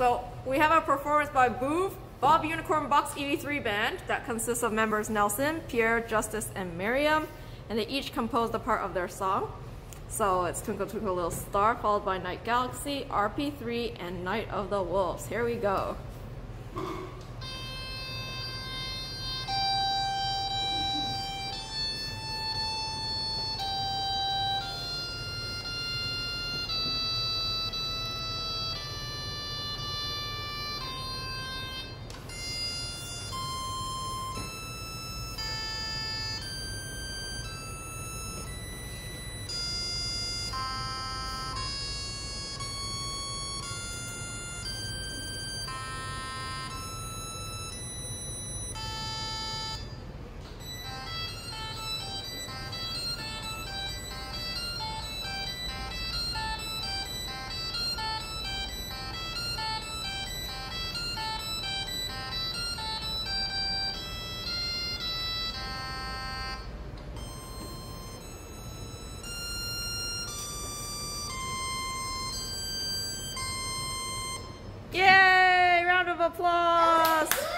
So we have a performance by Boov, Bob Unicorn Box EV3 Band that consists of members Nelson, Pierre, Justice, and Miriam, and they each composed a part of their song. So it's Twinkle Twinkle Little Star, followed by Night Galaxy, RP3, and Night of the Wolves. Here we go. Applause!